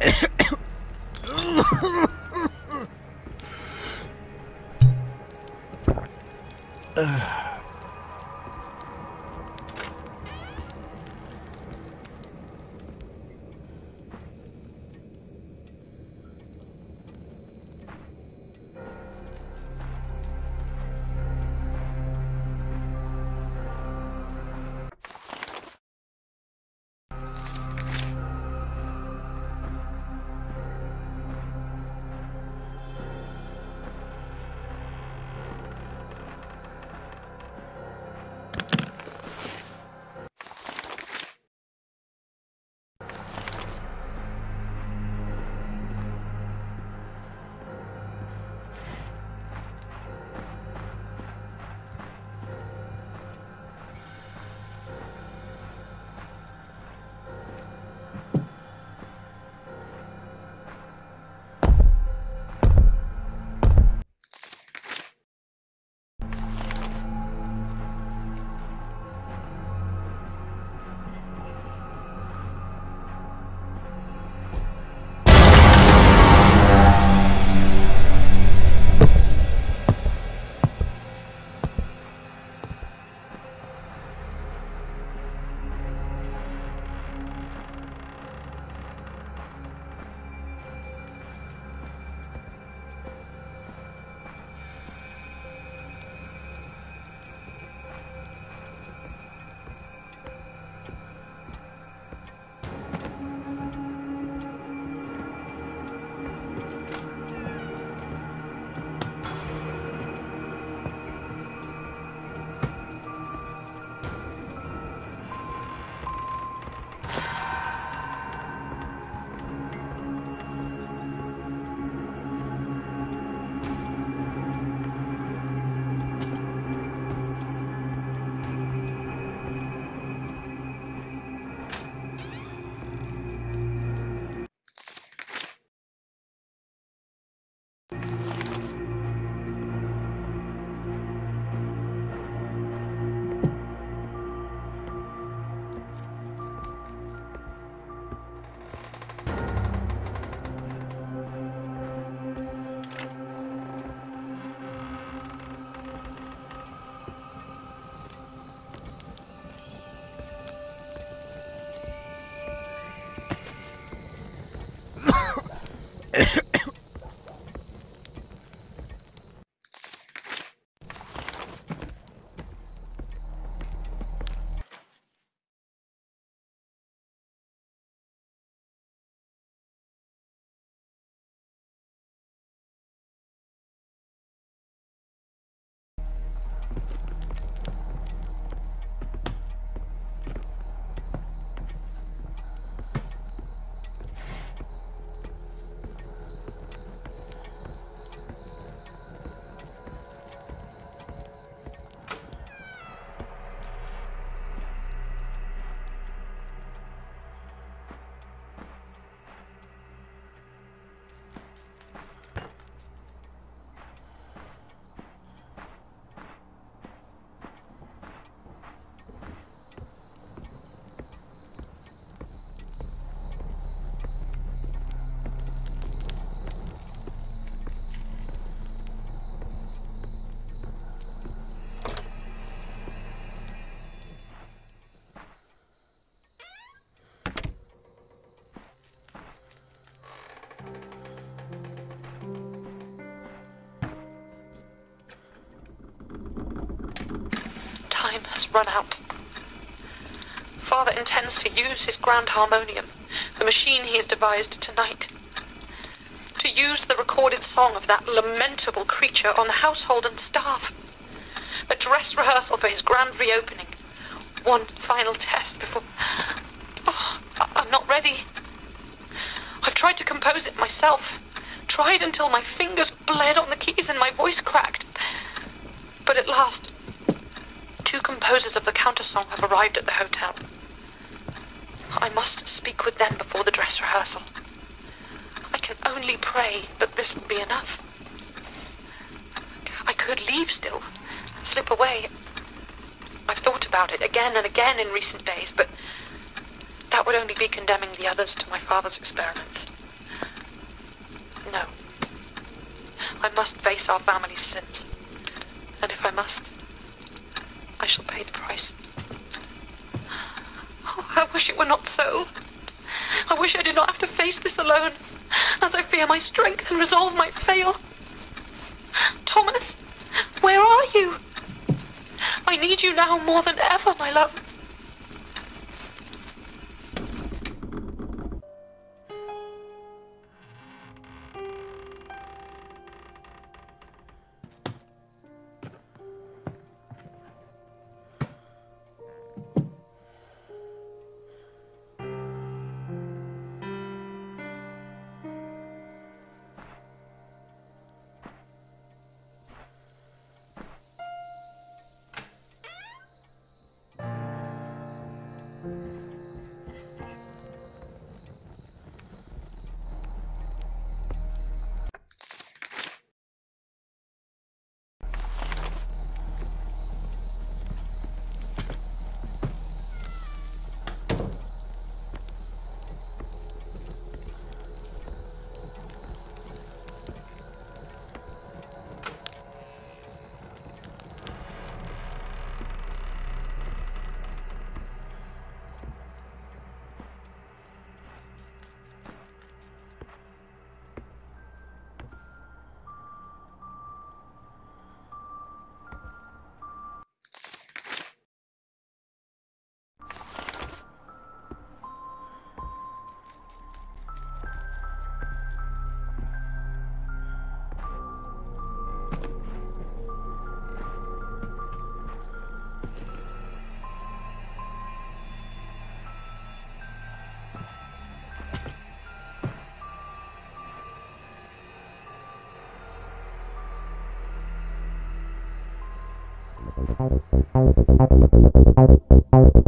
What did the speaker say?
Time run out. Father intends to use his grand harmonium, the machine he has devised tonight, to use the recorded song of that lamentable creature on the household and staff. A dress rehearsal for his grand reopening. One final test before. Oh, I'm not ready. I've tried to compose it myself. Tried until my fingers bled on the keys and my voice cracked. But at last, two composers of the countersong have arrived at the hotel. I must speak with them before the dress rehearsal. I can only pray that this will be enough. I could leave still, slip away. I've thought about it again and again in recent days, but that would only be condemning the others to my father's experiments. No. I must face our family's sins. And if I must, shall pay the price. Oh, I wish it were not so. I wish I did not have to face this alone, as I fear my strength and resolve might fail. Thomas, where are you? I need you now more than ever, my love. Thank you.